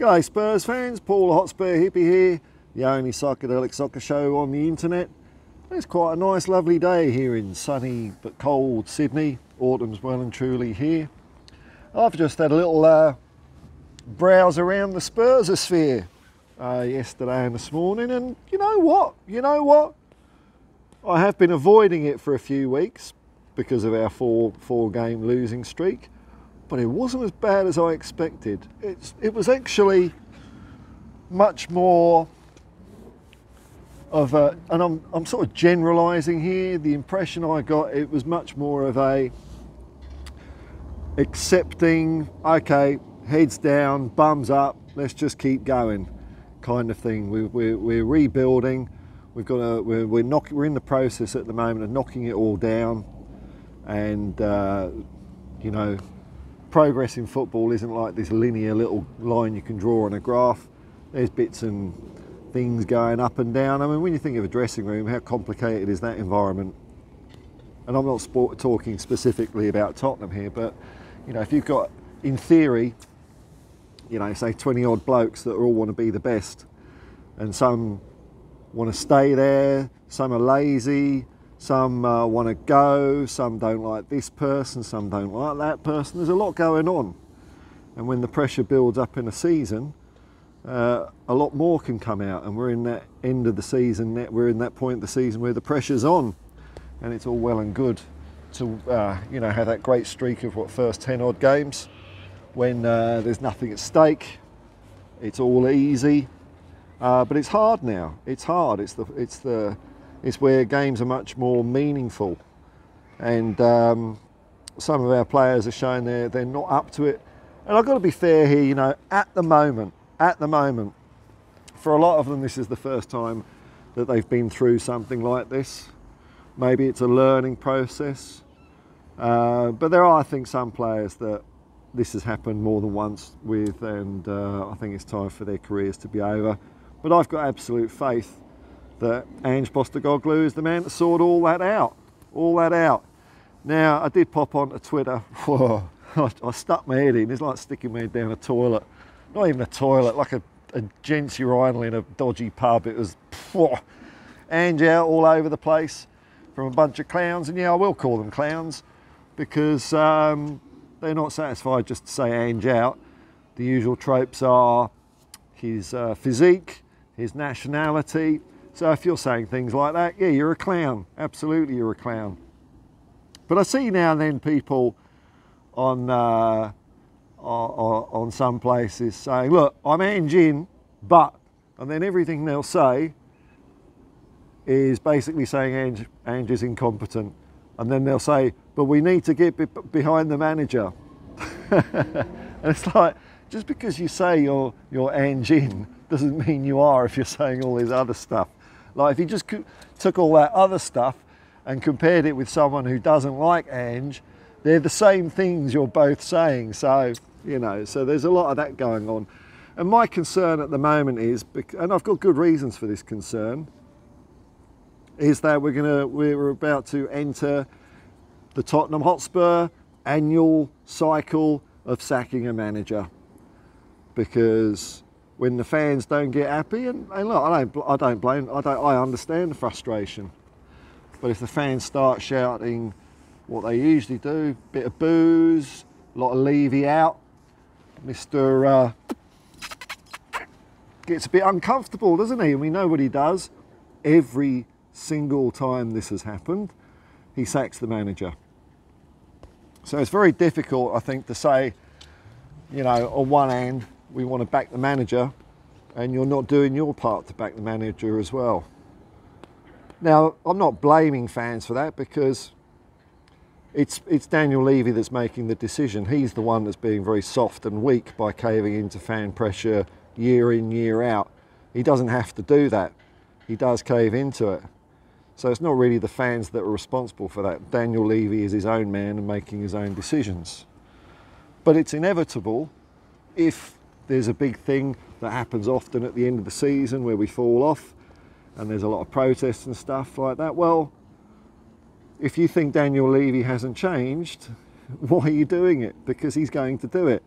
G'day Spurs fans, Paul Hotspur Hippie here, the only psychedelic soccer show on the internet. It's quite a nice lovely day here in sunny but cold Sydney. Autumn's well and truly here. I've just had a little uh, browse around the Spursosphere uh, yesterday and this morning and you know what, you know what? I have been avoiding it for a few weeks because of our four, four game losing streak but it wasn't as bad as I expected. It's, it was actually much more of a, and I'm, I'm sort of generalising here, the impression I got, it was much more of a accepting, okay, heads down, bums up, let's just keep going kind of thing. We, we're, we're rebuilding, we've got a, we're, we're, knock, we're in the process at the moment of knocking it all down and, uh, you know, progress in football isn't like this linear little line you can draw on a graph. There's bits and things going up and down. I mean, when you think of a dressing room, how complicated is that environment? And I'm not sport, talking specifically about Tottenham here, but you know, if you've got, in theory, you know, say 20 odd blokes that all want to be the best, and some want to stay there, some are lazy, some uh, want to go, some don't like this person, some don't like that person. There's a lot going on. And when the pressure builds up in a season, uh, a lot more can come out. And we're in that end of the season, we're in that point of the season where the pressure's on. And it's all well and good to, uh, you know, have that great streak of what, first 10 odd games when uh, there's nothing at stake. It's all easy. Uh, but it's hard now. It's hard. It's the, it's the, is where games are much more meaningful. And um, some of our players are showing they're, they're not up to it. And I've got to be fair here, you know, at the moment, at the moment, for a lot of them, this is the first time that they've been through something like this. Maybe it's a learning process. Uh, but there are, I think, some players that this has happened more than once with, and uh, I think it's time for their careers to be over. But I've got absolute faith that Ange Postecoglou is the man that sorted all that out, all that out. Now, I did pop onto Twitter. Whoa, I, stuck my head in. It's like sticking my head down a toilet. Not even a toilet, like a, a gents urinal in a dodgy pub. It was whoa, Ange out all over the place from a bunch of clowns. And yeah, I will call them clowns because um, they're not satisfied just to say Ange out. The usual tropes are his uh, physique, his nationality, so if you're saying things like that, yeah, you're a clown. Absolutely, you're a clown. But I see now and then people on uh, on some places saying, "Look, I'm Ange but," and then everything they'll say is basically saying Ange, Ange is incompetent, and then they'll say, "But we need to get be behind the manager." and it's like just because you say you're you're Ange doesn't mean you are if you're saying all this other stuff. Like if you just took all that other stuff and compared it with someone who doesn't like Ange, they're the same things you're both saying. So, you know, so there's a lot of that going on. And my concern at the moment is, and I've got good reasons for this concern, is that we're gonna we're about to enter the Tottenham Hotspur annual cycle of sacking a manager because when the fans don't get happy. And, and look, I don't, I don't blame, I, don't, I understand the frustration. But if the fans start shouting what they usually do, bit of booze, a lot of Levy out, Mr. Uh, gets a bit uncomfortable, doesn't he? And we know what he does. Every single time this has happened, he sacks the manager. So it's very difficult, I think, to say, you know, on one hand, we want to back the manager and you're not doing your part to back the manager as well. Now, I'm not blaming fans for that because it's, it's Daniel Levy that's making the decision. He's the one that's being very soft and weak by caving into fan pressure year in, year out. He doesn't have to do that. He does cave into it. So it's not really the fans that are responsible for that. Daniel Levy is his own man and making his own decisions. But it's inevitable if there's a big thing that happens often at the end of the season where we fall off and there's a lot of protests and stuff like that. Well, if you think Daniel Levy hasn't changed, why are you doing it? Because he's going to do it.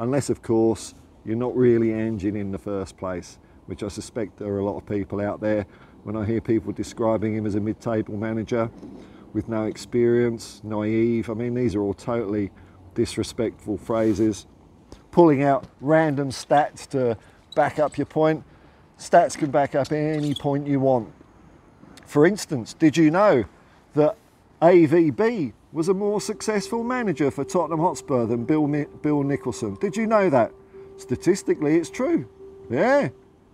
Unless, of course, You're not really Anging in the first place, which I suspect there are a lot of people out there. When I hear people describing him as a mid-table manager with no experience, naive, I mean, these are all totally disrespectful phrases. Pulling out random stats to back up your point. Stats can back up any point you want. For instance, did you know that AVB was a more successful manager for Tottenham Hotspur than Bill, Bill Nicholson? Did you know that? Statistically, it's true. Yeah,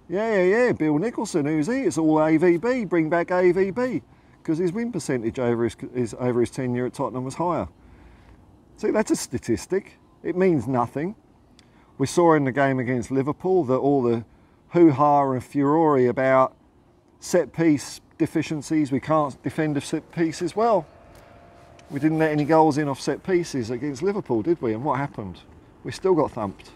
yeah, yeah, yeah. Bill Nicholson, who's he? It's all AVB. Bring back AVB because his win percentage over his, his, over his tenure at Tottenham was higher. See, that's a statistic. It means nothing. We saw in the game against Liverpool that all the hoo-ha and furore about set piece deficiencies, we can't defend set piece as well. We didn't let any goals in off set pieces against Liverpool, did we? And what happened? We still got thumped.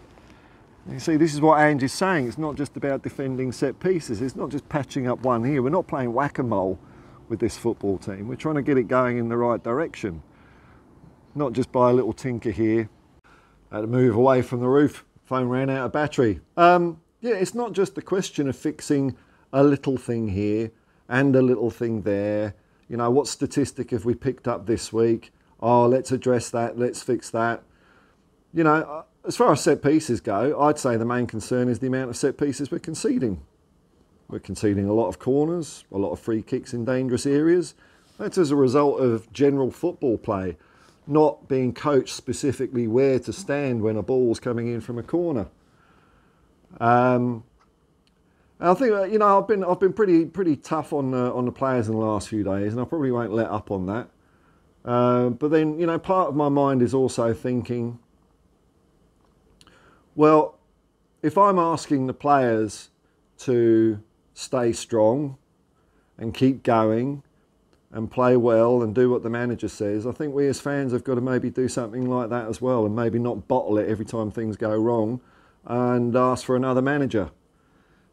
You see, this is what Ange is saying. It's not just about defending set pieces. It's not just patching up one here. We're not playing whack-a-mole with this football team. We're trying to get it going in the right direction. Not just by a little tinker here. Had to move away from the roof. Phone ran out of battery. Um, yeah, it's not just a question of fixing a little thing here and a little thing there. You know, what statistic have we picked up this week? Oh, let's address that. Let's fix that. You know, as far as set pieces go, I'd say the main concern is the amount of set pieces we're conceding. We're conceding a lot of corners, a lot of free kicks in dangerous areas. That's as a result of general football play, not being coached specifically where to stand when a ball's coming in from a corner. Um, I think uh, you know I've been I've been pretty pretty tough on uh, on the players in the last few days, and I probably won't let up on that. Uh, but then you know part of my mind is also thinking well, if I'm asking the players to stay strong and keep going and play well and do what the manager says, I think we as fans have got to maybe do something like that as well and maybe not bottle it every time things go wrong and ask for another manager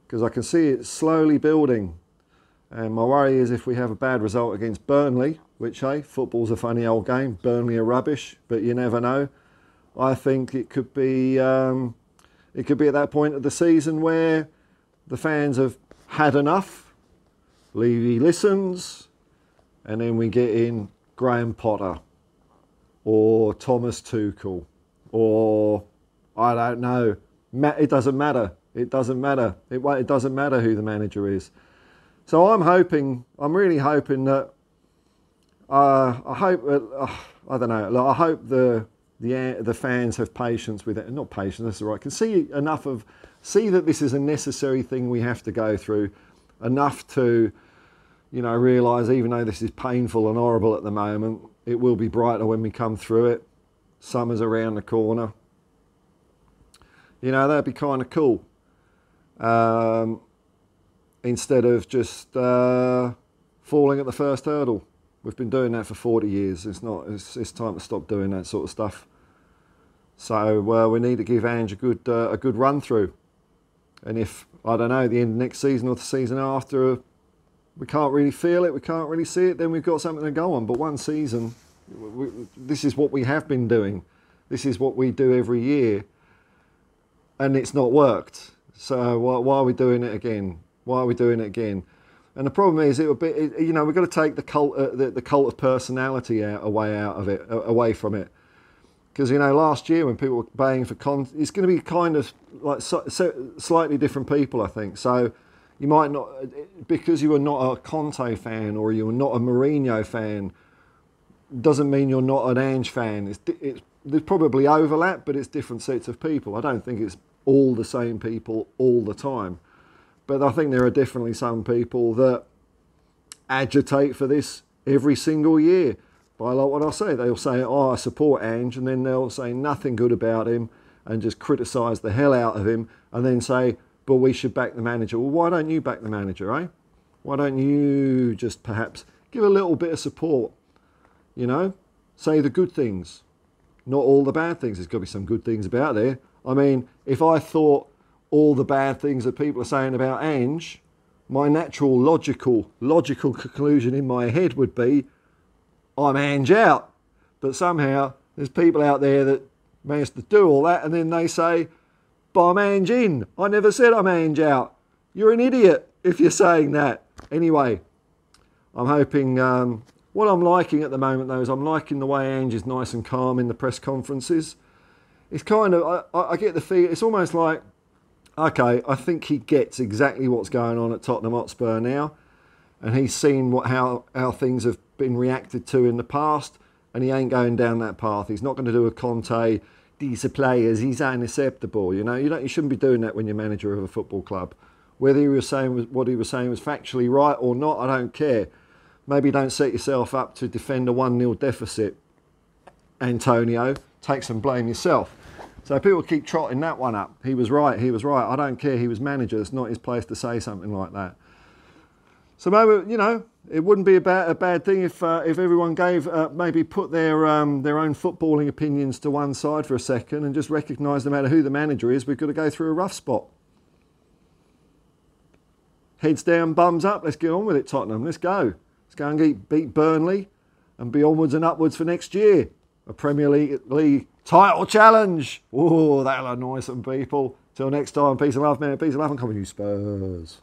because I can see it slowly building. And my worry is if we have a bad result against Burnley, which, hey, football's a funny old game. Burnley are rubbish, but you never know. I think it could be um, it could be at that point of the season where the fans have had enough. Levy listens, and then we get in Graham Potter or Thomas Tuchel or I don't know. It doesn't matter. It doesn't matter. It, it doesn't matter who the manager is. So I'm hoping, I'm really hoping that, uh, I hope, uh, I don't know, I hope the the the fans have patience with it, not patience. That's the right. Can see enough of see that this is a necessary thing we have to go through, enough to, you know, realise even though this is painful and horrible at the moment, it will be brighter when we come through it. Summer's around the corner. You know, that'd be kind of cool. Um, instead of just uh, falling at the first hurdle. We've been doing that for 40 years. It's not. It's, it's time to stop doing that sort of stuff. So uh, we need to give Ange a good uh, a good run through. And if I don't know the end of next season or the season after, we can't really feel it, we can't really see it, then we've got something to go on. But one season, we, this is what we have been doing. This is what we do every year, and it's not worked. So why, why are we doing it again? Why are we doing it again? And the problem is, it would be, you know, we've got to take the cult, uh, the, the cult of personality out, away out of it, away from it. Because you know, last year when people were baying for con, it's going to be kind of like so, so, slightly different people, I think. So you might not, uh, because you are not a Conte fan or you're not a Mourinho fan, doesn't mean you're not an Ange fan. It's, it's there's probably overlap, but it's different sets of people. I don't think it's all the same people all the time. But I think there are definitely some people that agitate for this every single year. By like what I say. They'll say, oh, I support Ange, and then they'll say nothing good about him and just criticise the hell out of him and then say, but we should back the manager. Well, why don't you back the manager, eh? Why don't you just perhaps give a little bit of support? You know, say the good things, not all the bad things. There's got to be some good things about there. I mean, if I thought all the bad things that people are saying about Ange, my natural logical logical conclusion in my head would be I'm Ange out. But somehow there's people out there that manage to do all that and then they say, but I'm Ange in. I never said I'm Ange out. You're an idiot if you're saying that. Anyway, I'm hoping. Um, what I'm liking at the moment, though, is I'm liking the way Ange is nice and calm in the press conferences. It's kind of, I, I get the feel, it's almost like, okay, I think he gets exactly what's going on at Tottenham Hotspur now, and he's seen what how how things have been reacted to in the past, and he ain't going down that path. He's not going to do a Conte. These players. He's unacceptable. You know, you don't. You shouldn't be doing that when you're manager of a football club. Whether he was saying what he was saying was factually right or not, I don't care. Maybe don't set yourself up to defend a 1 0 deficit, Antonio. Take some blame yourself. So people keep trotting that one up. He was right, he was right. I don't care, he was manager. It's not his place to say something like that. So maybe, you know, it wouldn't be a bad, a bad thing if, uh, if everyone gave, uh, maybe put their, um, their own footballing opinions to one side for a second and just recognise no matter who the manager is, we've got to go through a rough spot. Heads down, bums up. Let's get on with it, Tottenham. Let's go. Let's go and get, beat Burnley and be onwards and upwards for next year. A Premier League, League title challenge. Oh, that'll annoy some people. Till next time, peace and love, man. Peace and love, and come on, you Spurs.